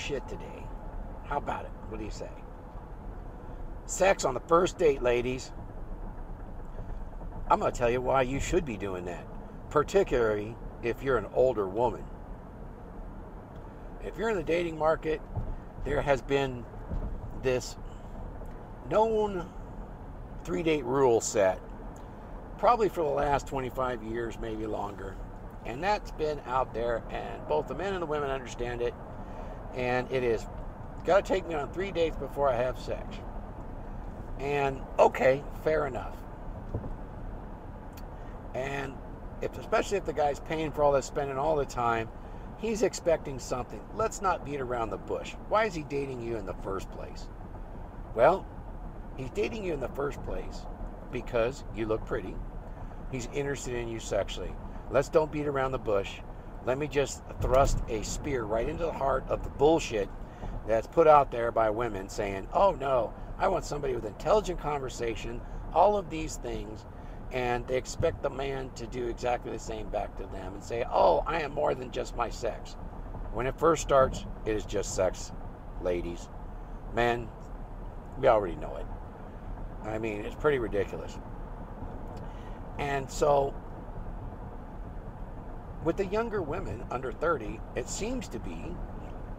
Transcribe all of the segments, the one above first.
shit today. How about it? What do you say? Sex on the first date, ladies. I'm going to tell you why you should be doing that, particularly if you're an older woman. If you're in the dating market, there has been this known three date rule set, probably for the last 25 years, maybe longer. And that's been out there, and both the men and the women understand it. And it is got to take me on three dates before I have sex. And okay, fair enough. And if, especially if the guy's paying for all this, spending all the time, he's expecting something. Let's not beat around the bush. Why is he dating you in the first place? Well, he's dating you in the first place because you look pretty. He's interested in you sexually. Let's don't beat around the bush. Let me just thrust a spear right into the heart of the bullshit that's put out there by women saying, oh no, I want somebody with intelligent conversation, all of these things, and they expect the man to do exactly the same back to them and say, oh, I am more than just my sex. When it first starts, it is just sex, ladies. Men, we already know it. I mean, it's pretty ridiculous. And so with the younger women under 30, it seems to be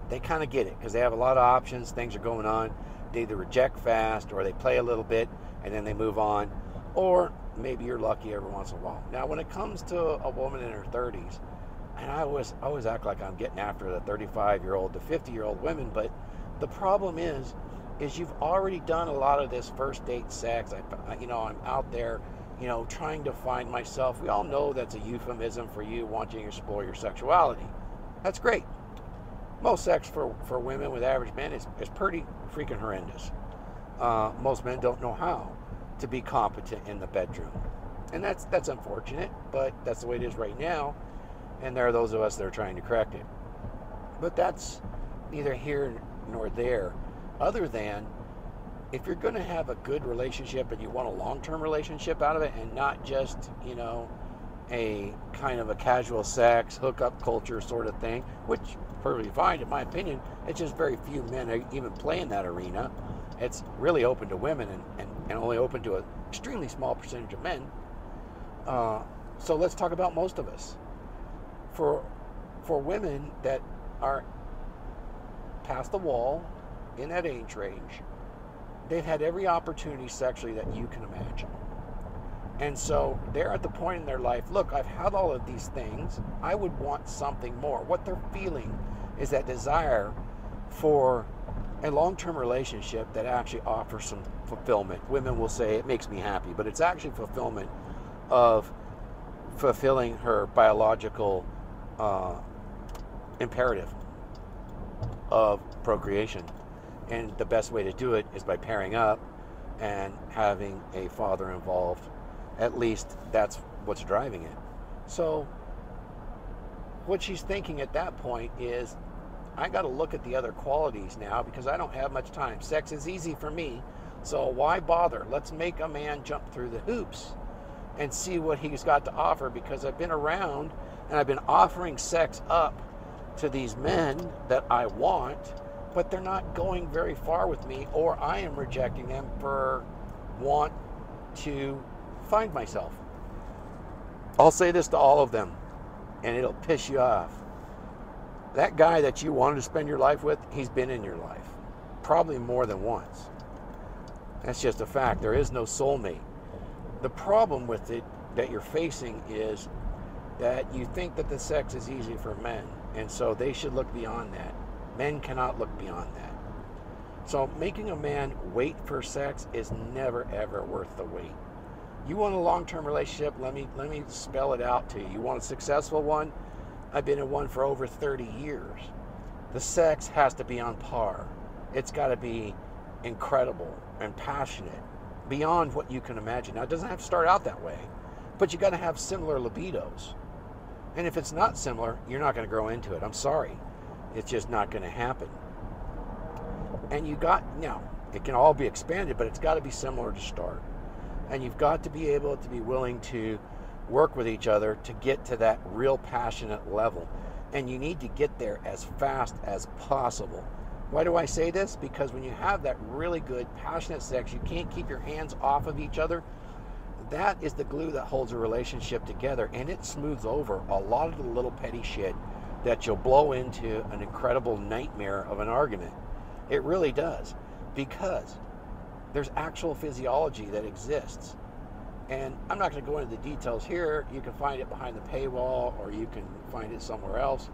they kind of get it because they have a lot of options, things are going on. They either reject fast or they play a little bit and then they move on. Or maybe you're lucky every once in a while. Now, when it comes to a woman in her 30s, and I always, I always act like I'm getting after the 35 year old, the 50 year old women, but the problem is, is you've already done a lot of this first date sex. I, you know, I'm out there you know, trying to find myself. We all know that's a euphemism for you wanting to explore your sexuality. That's great. Most sex for, for women with average men is, is pretty freaking horrendous. Uh, most men don't know how to be competent in the bedroom. And that's that's unfortunate, but that's the way it is right now. And there are those of us that are trying to correct it. But that's neither here nor there, other than if you're going to have a good relationship and you want a long-term relationship out of it and not just you know a kind of a casual sex hookup culture sort of thing which perfectly fine in my opinion it's just very few men even play in that arena. It's really open to women and, and, and only open to an extremely small percentage of men. Uh, so let's talk about most of us. For for women that are past the wall in that age range they've had every opportunity sexually that you can imagine. And so they're at the point in their life look, I've had all of these things. I would want something more. What they're feeling is that desire for a long term relationship that actually offers some fulfillment. Women will say it makes me happy, but it's actually fulfillment of fulfilling her biological uh, imperative of procreation. And the best way to do it is by pairing up and having a father involved. At least that's what's driving it. So, what she's thinking at that point is, I got to look at the other qualities now because I don't have much time. Sex is easy for me, so why bother? Let's make a man jump through the hoops and see what he's got to offer because I've been around and I've been offering sex up to these men that I want but they're not going very far with me, or I am rejecting them for want to find myself. I'll say this to all of them, and it'll piss you off. That guy that you wanted to spend your life with, he's been in your life, probably more than once. That's just a fact. There is no soulmate. The problem with it that you're facing is that you think that the sex is easy for men, and so they should look beyond that. Men cannot look beyond that. So making a man wait for sex is never ever worth the wait. You want a long-term relationship? Let me let me spell it out to you. You want a successful one? I've been in one for over 30 years. The sex has to be on par. It's got to be incredible and passionate beyond what you can imagine. Now, it doesn't have to start out that way, but you got to have similar libidos. And if it's not similar, you're not going to grow into it. I'm sorry. It's just not going to happen. And you got, now, it can all be expanded, but it's got to be similar to start. And you've got to be able to be willing to work with each other to get to that real passionate level. And you need to get there as fast as possible. Why do I say this? Because when you have that really good, passionate sex, you can't keep your hands off of each other. That is the glue that holds a relationship together, and it smooths over a lot of the little petty shit that you'll blow into an incredible nightmare of an argument. It really does. Because there's actual physiology that exists. And I'm not going to go into the details here. You can find it behind the paywall or you can find it somewhere else.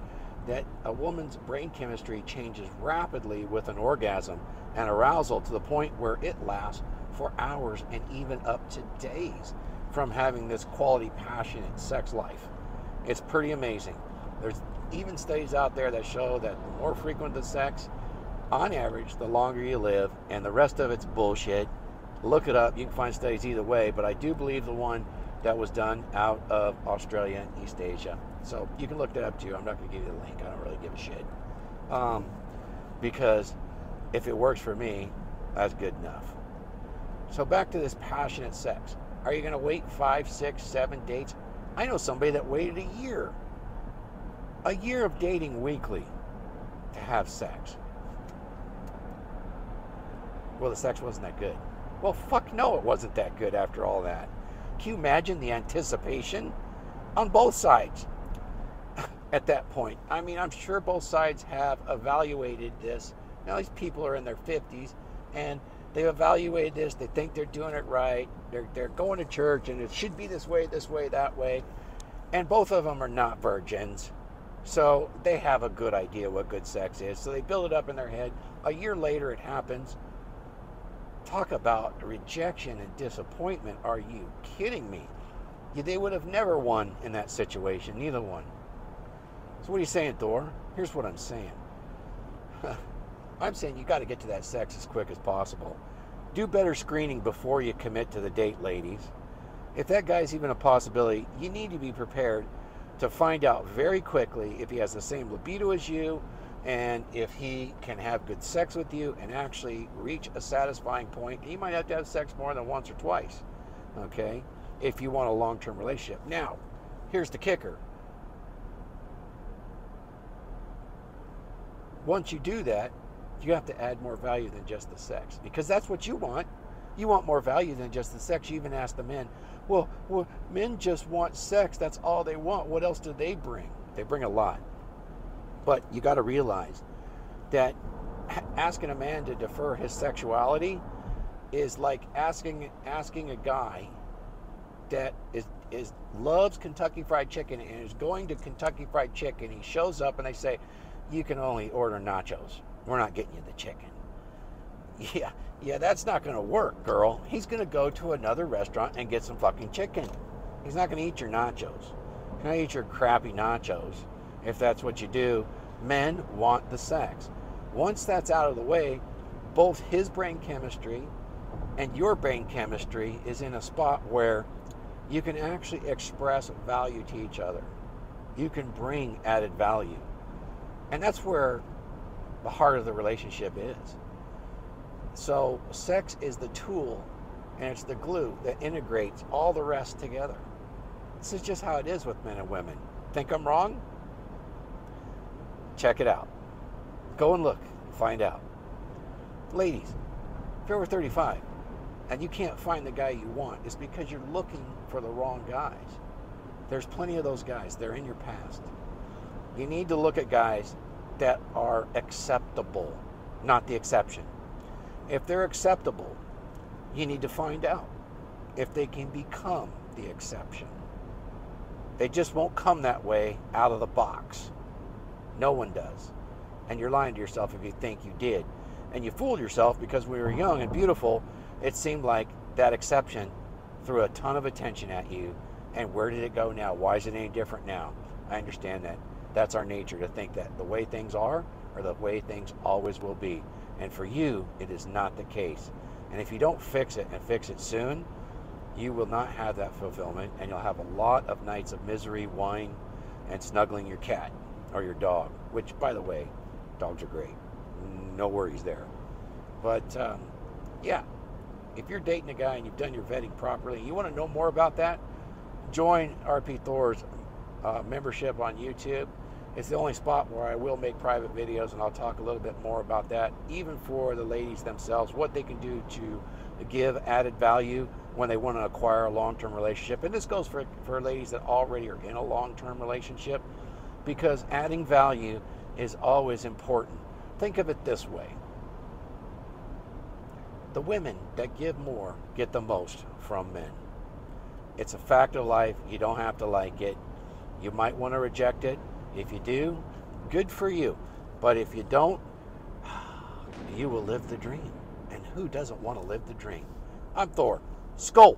That a woman's brain chemistry changes rapidly with an orgasm and arousal to the point where it lasts for hours and even up to days from having this quality, passionate sex life. It's pretty amazing. There's even studies out there that show that the more frequent the sex, on average, the longer you live, and the rest of it's bullshit. Look it up. You can find studies either way, but I do believe the one that was done out of Australia and East Asia. So you can look that up too. I'm not going to give you the link. I don't really give a shit. Um, because if it works for me, that's good enough. So back to this passionate sex. Are you going to wait five, six, seven dates? I know somebody that waited a year, a year of dating weekly to have sex. Well, the sex wasn't that good. Well, fuck no, it wasn't that good after all that. Can you imagine the anticipation on both sides at that point? I mean, I'm sure both sides have evaluated this. Now, these people are in their 50s and they've evaluated this. They think they're doing it right. They're, they're going to church and it should be this way, this way, that way. And both of them are not virgins. So they have a good idea what good sex is. So they build it up in their head. A year later, it happens Talk about rejection and disappointment. Are you kidding me? They would have never won in that situation, neither one. So, what are you saying, Thor? Here's what I'm saying I'm saying you got to get to that sex as quick as possible. Do better screening before you commit to the date, ladies. If that guy's even a possibility, you need to be prepared to find out very quickly if he has the same libido as you, and if he can have good sex with you and actually reach a satisfying point, he might have to have sex more than once or twice. Okay? If you want a long term relationship. Now, here's the kicker. Once you do that, you have to add more value than just the sex because that's what you want. You want more value than just the sex. You even ask the men, well, well, men just want sex. That's all they want. What else do they bring? They bring a lot. But you got to realize that asking a man to defer his sexuality is like asking asking a guy that is is loves Kentucky Fried Chicken and is going to Kentucky Fried Chicken. He shows up and they say, "You can only order nachos. We're not getting you the chicken." Yeah, yeah, that's not going to work, girl. He's going to go to another restaurant and get some fucking chicken. He's not going to eat your nachos. Can I eat your crappy nachos? if that's what you do. Men want the sex. Once that's out of the way, both his brain chemistry and your brain chemistry is in a spot where you can actually express value to each other. You can bring added value. And that's where the heart of the relationship is. So, sex is the tool and it's the glue that integrates all the rest together. This is just how it is with men and women. Think I'm wrong? Check it out. Go and look, find out. Ladies, if you're over 35 and you can't find the guy you want, it's because you're looking for the wrong guys. There's plenty of those guys, they're in your past. You need to look at guys that are acceptable, not the exception. If they're acceptable, you need to find out if they can become the exception. They just won't come that way out of the box. No one does. And you're lying to yourself if you think you did. And you fooled yourself because when we were young and beautiful. It seemed like that exception threw a ton of attention at you. And where did it go now? Why is it any different now? I understand that. That's our nature to think that the way things are are the way things always will be. And for you, it is not the case. And if you don't fix it and fix it soon, you will not have that fulfillment and you'll have a lot of nights of misery, whine, and snuggling your cat or your dog, which, by the way, dogs are great. No worries there. But um, yeah, if you're dating a guy and you've done your vetting properly, you want to know more about that, join RP Thor's uh, membership on YouTube. It's the only spot where I will make private videos, and I'll talk a little bit more about that, even for the ladies themselves, what they can do to give added value when they want to acquire a long term relationship. And this goes for, for ladies that already are in a long term relationship because adding value is always important. Think of it this way the women that give more get the most from men. It's a fact of life. You don't have to like it. You might want to reject it. If you do, good for you. But if you don't, you will live the dream. And who doesn't want to live the dream? I'm Thor. Skull.